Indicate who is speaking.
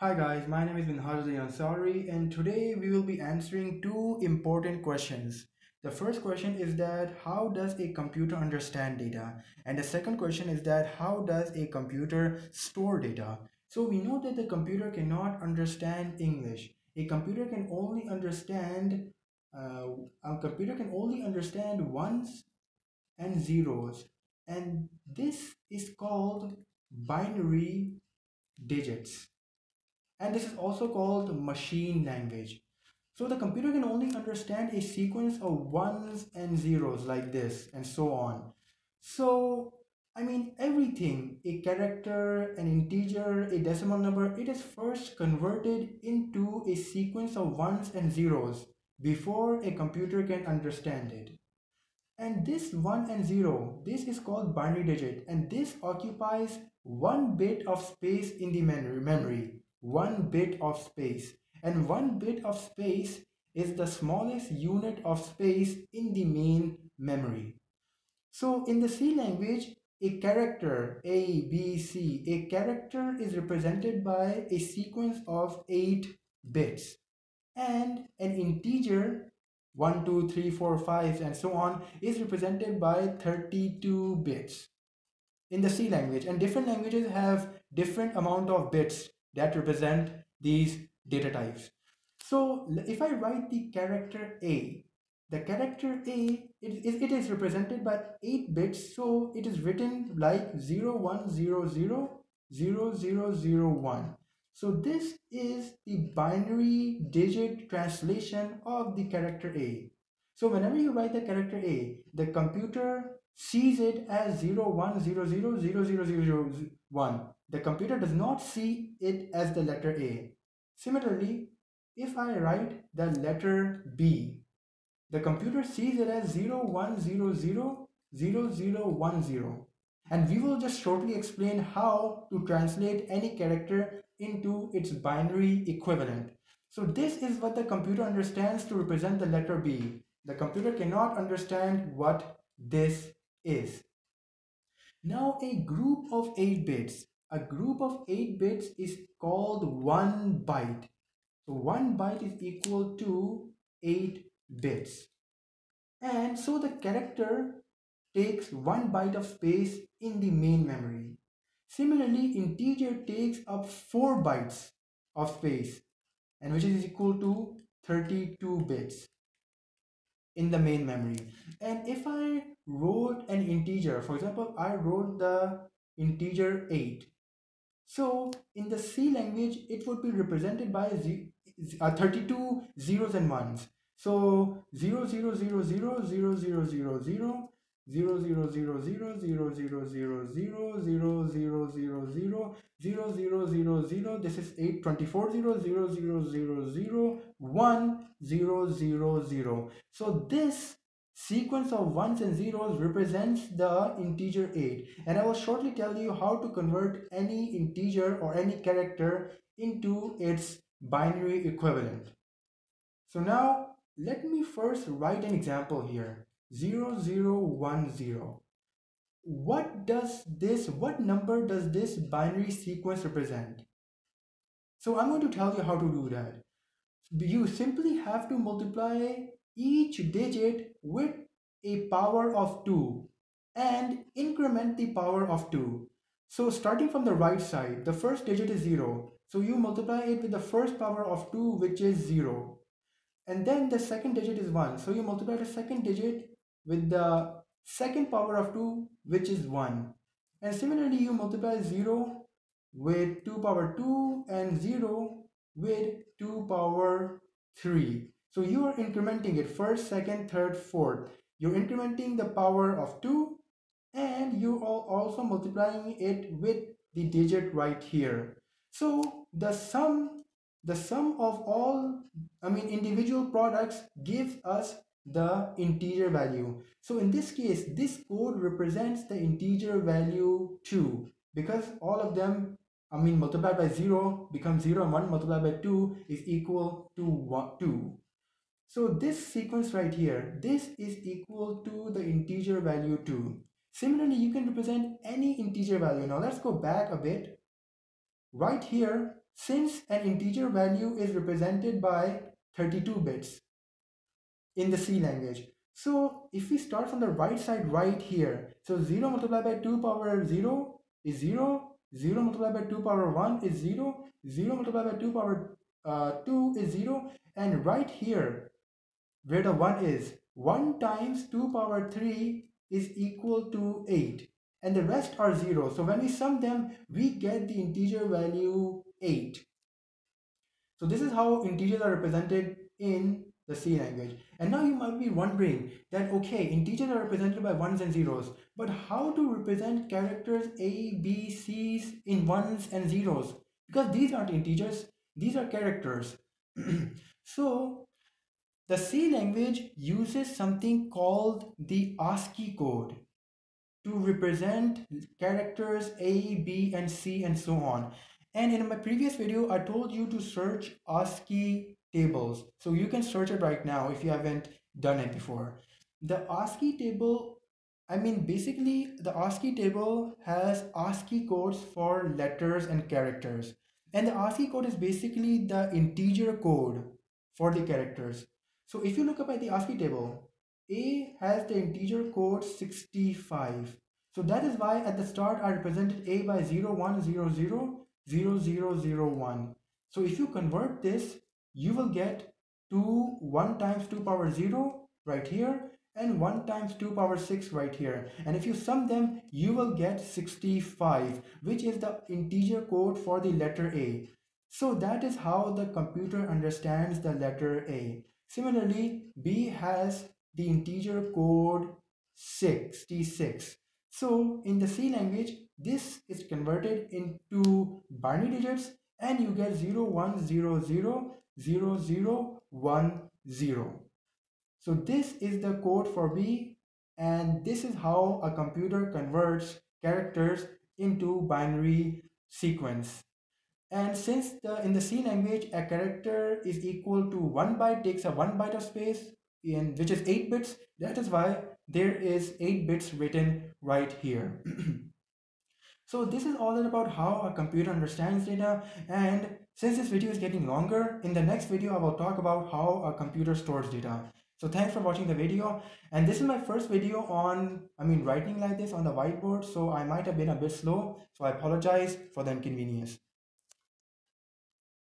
Speaker 1: Hi guys, my name is Minhaj Ansari and today we will be answering two important questions. The first question is that how does a computer understand data? And the second question is that how does a computer store data? So we know that the computer cannot understand English. A computer can only understand uh, a computer can only understand ones and zeros and this is called binary digits and this is also called machine language. So the computer can only understand a sequence of ones and zeros like this and so on. So, I mean, everything, a character, an integer, a decimal number, it is first converted into a sequence of ones and zeros before a computer can understand it. And this 1 and 0, this is called binary digit and this occupies one bit of space in the memory one bit of space. And one bit of space is the smallest unit of space in the main memory. So in the C language, a character A, B, C, a character is represented by a sequence of 8 bits. And an integer 1, 2, 3, 4, 5 and so on is represented by 32 bits in the C language. And different languages have different amount of bits that represent these data types. So if I write the character A, the character A, it, it is represented by 8 bits, so it is written like 0100 0001. So this is the binary digit translation of the character A. So whenever you write the character A, the computer sees it as 01000001 the computer does not see it as the letter A. Similarly, if I write the letter B, the computer sees it as 01000010 and we will just shortly explain how to translate any character into its binary equivalent. So this is what the computer understands to represent the letter B. The computer cannot understand what this is. Now a group of 8 bits a group of 8 bits is called 1 byte. So 1 byte is equal to 8 bits. And so the character takes 1 byte of space in the main memory. Similarly, integer takes up 4 bytes of space and which is equal to 32 bits in the main memory. And if I wrote an integer, for example, I wrote the integer 8 so in the C language, it would be represented by z uh, 32 zeros and ones. So 0, 0, 0, 0, 0, 0, 0, 0, 0 0 0 0 0 0 0 0 0 0 0 0 0 0 0 0 0 0 this is 8 24 0 0 0 0 0 1 0 0 0 so this sequence of ones and zeros represents the integer 8 and I will shortly tell you how to convert any integer or any character into its binary equivalent. So now let me first write an example here 0010. What does this, what number does this binary sequence represent? So I'm going to tell you how to do that. You simply have to multiply each digit with a power of 2 and increment the power of 2. So starting from the right side, the first digit is 0. So you multiply it with the first power of 2 which is 0. And then the second digit is 1. So you multiply the second digit with the second power of 2 which is 1. And similarly you multiply 0 with 2 power 2 and 0 with 2 power 3. So you are incrementing it first, second, third, fourth. You're incrementing the power of 2 and you are also multiplying it with the digit right here. So the sum, the sum of all, I mean individual products gives us the integer value. So in this case, this code represents the integer value 2 because all of them I mean multiplied by 0 becomes 0 and 1 multiplied by 2 is equal to 1, 2. So this sequence right here, this is equal to the integer value 2. Similarly, you can represent any integer value. Now let's go back a bit. Right here, since an integer value is represented by 32 bits in the C language. So if we start from the right side right here, so 0 multiplied by 2 power 0 is 0, 0 multiplied by 2 power 1 is 0, 0 multiplied by 2 power uh, 2 is 0, and right here where the 1 is, 1 times 2 power 3 is equal to 8 and the rest are 0. So when we sum them, we get the integer value 8. So this is how integers are represented in the C language. And now you might be wondering that, okay, integers are represented by ones and zeros, but how to represent characters A, B, C's in ones and zeros? Because these aren't integers, these are characters. so the C language uses something called the ASCII code to represent characters A, B, and C, and so on. And in my previous video, I told you to search ASCII tables. So you can search it right now if you haven't done it before. The ASCII table, I mean, basically the ASCII table has ASCII codes for letters and characters. And the ASCII code is basically the integer code for the characters. So if you look up at the ASCII table, A has the integer code 65. So that is why at the start I represented A by 01000001. So if you convert this, you will get 2 1 times 2 power 0 right here and 1 times 2 power 6 right here. And if you sum them, you will get 65, which is the integer code for the letter A. So that is how the computer understands the letter A. Similarly, B has the integer code 66. So in the C language, this is converted into binary digits and you get 01000010. So this is the code for B and this is how a computer converts characters into binary sequence. And since the in the C language, a character is equal to one byte takes a one byte of space in which is eight bits. That is why there is eight bits written right here. so this is all about how a computer understands data. And since this video is getting longer, in the next video, I will talk about how a computer stores data. So thanks for watching the video. And this is my first video on, I mean, writing like this on the whiteboard. So I might have been a bit slow. So I apologize for the inconvenience.